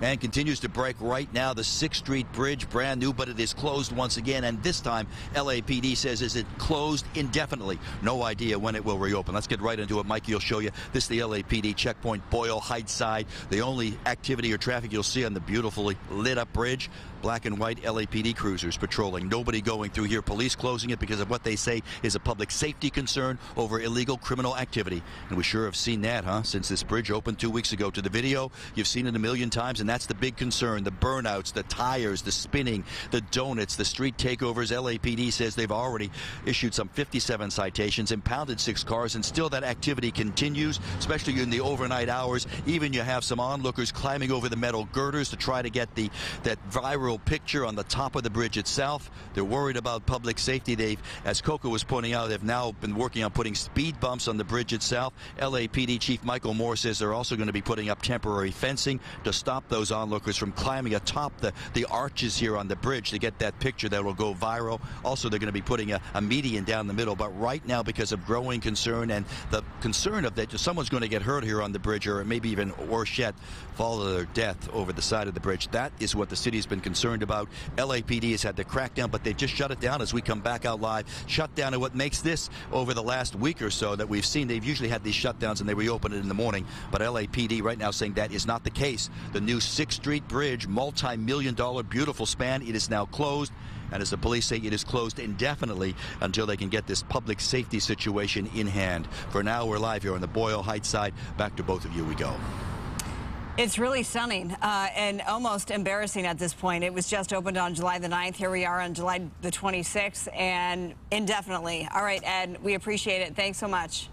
and continues to break right now. The 6th Street Bridge, brand new, but it is closed once again. And this time, LAPD says is it closed indefinitely. No idea when it will reopen. Let's get right into it. Mikey will show you. This is the LAPD checkpoint, Boyle Heights side. The only activity or traffic you'll see on the beautifully lit up bridge black and white LAPD cruisers patrolling. Nobody going through here. Police closing it because of what they say is a public safety concern over illegal criminal activity. And we sure have seen that, huh? Since this bridge opened two weeks ago to the video, you've seen it a million times, and that's the big concern. The burnouts, the tires, the spinning, the donuts, the street takeovers. LAPD says they've already issued some 57 citations, impounded six cars, and still that activity continues, especially in the overnight hours. Even you have some onlookers climbing over the metal girders to try to get the that viral picture on the top of the bridge itself. They're worried about public safety. They've, as Coco was pointing out, they've now been working on putting speed bumps on the bridge itself. LAPD Chief Michael Moore says they're also going to be putting up temporary fencing to stop those onlookers from climbing atop the, the arches here on the bridge to get that picture that will go viral. Also, they're going to be putting a, a median down the middle. But right now, because of growing concern and the concern of that someone's going to get hurt here on the bridge or maybe even worse yet, fall to their death over the side of the bridge, that is what the city's been concerned concerned about. LAPD has had the crackdown, but they've just shut it down as we come back out live. Shut down, and what makes this over the last week or so that we've seen, they've usually had these shutdowns and they reopen it in the morning. But LAPD right now saying that is not the case. The new 6th Street Bridge, multi-million dollar beautiful span, it is now closed. And as the police say, it is closed indefinitely until they can get this public safety situation in hand. For now, we're live here on the Boyle Heights side. Back to both of you we go. It's really stunning uh, and almost embarrassing at this point. It was just opened on July the 9th. Here we are on July the 26th and indefinitely. All right, Ed, we appreciate it. Thanks so much.